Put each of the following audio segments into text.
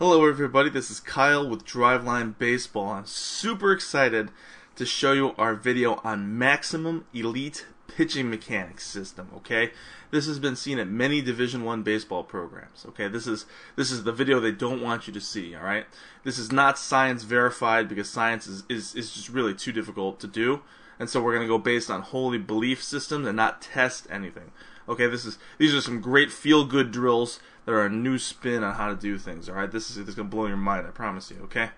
Hello, everybody. This is Kyle with Driveline Baseball. I'm super excited to show you our video on Maximum Elite Pitching Mechanics System. Okay, this has been seen at many Division One baseball programs. Okay, this is this is the video they don't want you to see. All right, this is not science verified because science is is, is just really too difficult to do, and so we're going to go based on holy belief systems and not test anything. Okay, this is these are some great feel good drills that are a new spin on how to do things. All right, this is, this is gonna blow your mind. I promise you. Okay.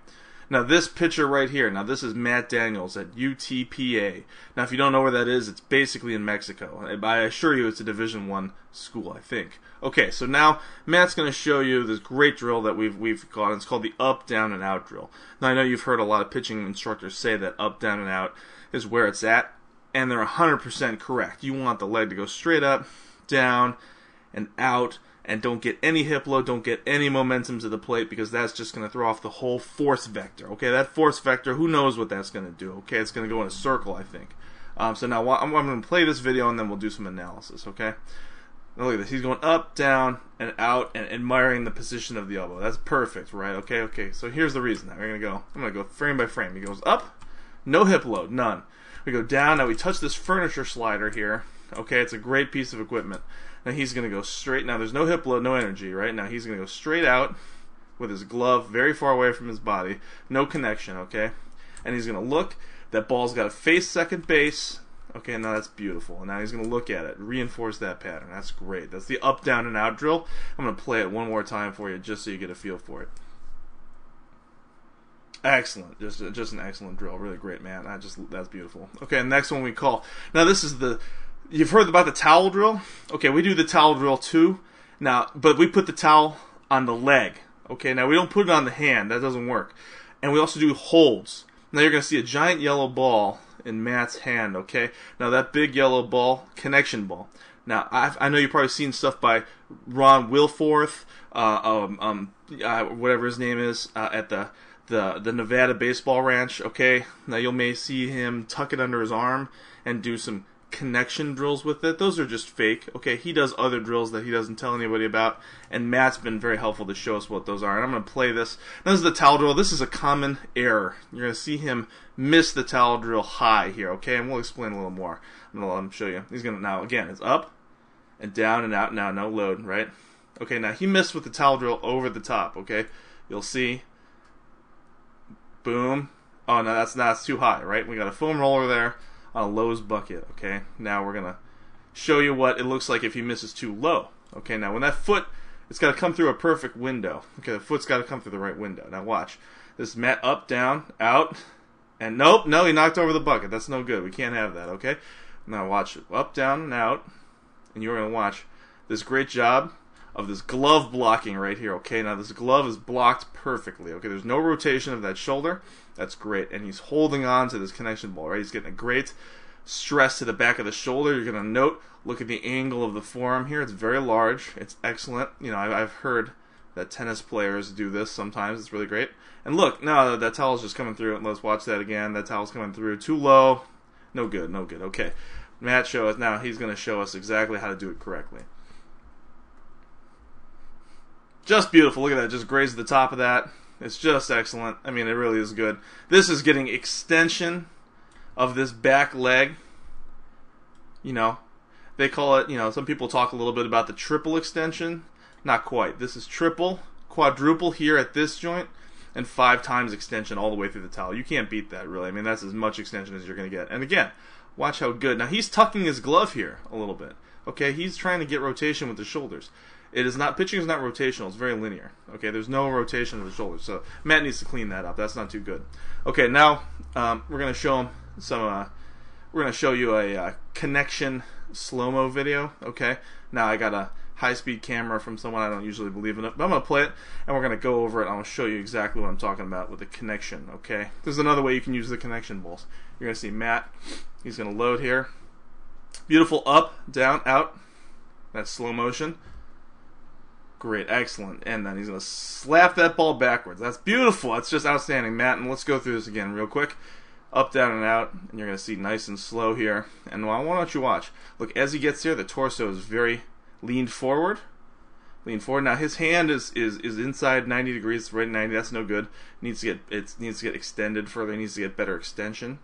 Now this pitcher right here. Now this is Matt Daniels at UTPA. Now if you don't know where that is, it's basically in Mexico. I assure you, it's a Division One school. I think. Okay, so now Matt's going to show you this great drill that we've we've got. It's called the up, down, and out drill. Now I know you've heard a lot of pitching instructors say that up, down, and out is where it's at, and they're 100% correct. You want the leg to go straight up, down, and out and don't get any hip load, don't get any momentum to the plate because that's just going to throw off the whole force vector. Okay, that force vector, who knows what that's going to do? Okay, it's going to go in a circle, I think. Um, so now I'm, I'm going to play this video and then we'll do some analysis. Okay. Now look at this. He's going up, down, and out, and admiring the position of the elbow. That's perfect, right? Okay, okay. So here's the reason. that we're gonna go. I'm gonna go frame by frame. He goes up, no hip load, none. We go down. Now we touch this furniture slider here. Okay, it's a great piece of equipment. Now he's going to go straight. Now there's no hip load, no energy, right? Now he's going to go straight out with his glove very far away from his body, no connection, okay? And he's going to look. That ball's got to face second base. Okay, now that's beautiful. And now he's going to look at it, reinforce that pattern. That's great. That's the up, down, and out drill. I'm going to play it one more time for you just so you get a feel for it. Excellent, just just an excellent drill, really great, man. I just that's beautiful. Okay, next one we call. Now this is the You've heard about the towel drill? Okay, we do the towel drill too. Now, but we put the towel on the leg. Okay, now we don't put it on the hand. That doesn't work. And we also do holds. Now you're going to see a giant yellow ball in Matt's hand. Okay, now that big yellow ball, connection ball. Now I've, i know you've probably seen stuff by Ron Wolforth, uh, um, um, uh, whatever his name is, uh, at the the the Nevada Baseball Ranch. Okay, now you may see him tuck it under his arm and do some connection drills with it. Those are just fake. Okay, he does other drills that he doesn't tell anybody about, and Matt's been very helpful to show us what those are. And I'm going to play this. Now, this is the towel drill. This is a common error. You're going to see him miss the towel drill high here, okay? And we'll explain a little more. I'm going to let him show you. He's going to, now, again, it's up and down and out now, no load, right? Okay, now he missed with the towel drill over the top, okay? You'll see. Boom. Oh, no, that's, that's too high, right? We got a foam roller there on a Lowe's bucket. Okay, now we're gonna show you what it looks like if he misses too low. Okay, now when that foot, it's got to come through a perfect window. Okay, the foot's got to come through the right window. Now watch. This mat up, down, out, and nope, no, he knocked over the bucket. That's no good. We can't have that. Okay, now watch up, down, and out, and you're gonna watch this great job of this glove blocking right here. Okay, now this glove is blocked perfectly. Okay, there's no rotation of that shoulder. That's great. And he's holding on to this connection ball, right? He's getting a great stress to the back of the shoulder. You're going to note, look at the angle of the forearm here. It's very large. It's excellent. You know, I've heard that tennis players do this sometimes. It's really great. And look, now that towel's just coming through. Let's watch that again. That towel's coming through. Too low. No good, no good. Okay. Matt show us now he's going to show us exactly how to do it correctly. Just beautiful. Look at that. Just grazed the top of that. It's just excellent. I mean, it really is good. This is getting extension of this back leg. You know, they call it, you know, some people talk a little bit about the triple extension. Not quite. This is triple, quadruple here at this joint, and five times extension all the way through the towel. You can't beat that, really. I mean, that's as much extension as you're going to get. And again, watch how good. Now, he's tucking his glove here a little bit. Okay, he's trying to get rotation with the shoulders. It is not pitching is not rotational. It's very linear. Okay, there's no rotation of the shoulders. So Matt needs to clean that up. That's not too good. Okay, now um, we're gonna show him some. Uh, we're gonna show you a uh, connection slow mo video. Okay, now I got a high speed camera from someone I don't usually believe in it, but I'm gonna play it and we're gonna go over it. Gonna show you exactly what I'm talking about with the connection. Okay, there's another way you can use the connection balls. You're gonna see Matt. He's gonna load here. Beautiful up, down, out. That's slow motion. Great, excellent. And then he's going to slap that ball backwards. That's beautiful. That's just outstanding, Matt. And let's go through this again real quick. Up, down, and out. And you're going to see nice and slow here. And why don't you watch? Look, as he gets here, the torso is very leaned forward. lean forward. Now his hand is, is, is inside 90 degrees, right 90. That's no good. needs to get it needs to get extended further. He needs to get better extension.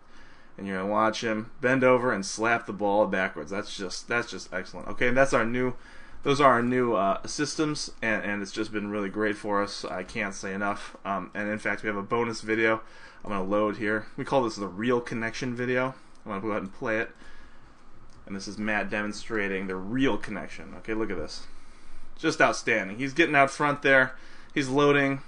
And you're gonna watch him bend over and slap the ball backwards. That's just that's just excellent. Okay, and that's our new those are our new uh, systems, and, and it's just been really great for us. I can't say enough. Um, and in fact, we have a bonus video I'm going to load here. We call this the real connection video. I'm going to go ahead and play it. And this is Matt demonstrating the real connection. Okay, look at this. Just outstanding. He's getting out front there. He's loading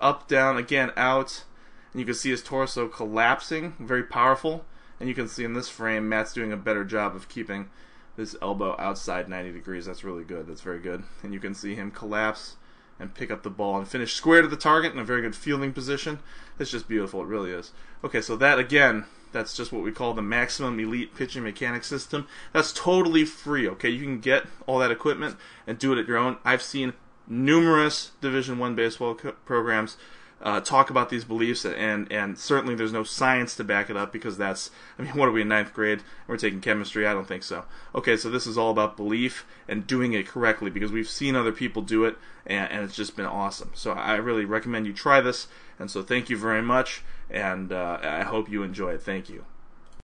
up, down, again, out. And you can see his torso collapsing. Very powerful. And you can see in this frame, Matt's doing a better job of keeping this elbow outside 90 degrees. That's really good. That's very good. And you can see him collapse and pick up the ball and finish square to the target in a very good fielding position. It's just beautiful. It really is. Okay, so that again, that's just what we call the maximum elite pitching mechanics system. That's totally free. Okay, you can get all that equipment and do it at your own. I've seen numerous Division One baseball co- programs uh, talk about these beliefs, and and certainly there's no science to back it up because that's I mean what are we in ninth grade? We're taking chemistry. I don't think so. Okay, so this is all about belief and doing it correctly because we've seen other people do it, and, and it's just been awesome. So I really recommend you try this. And so thank you very much, and uh, I hope you enjoy it. Thank you.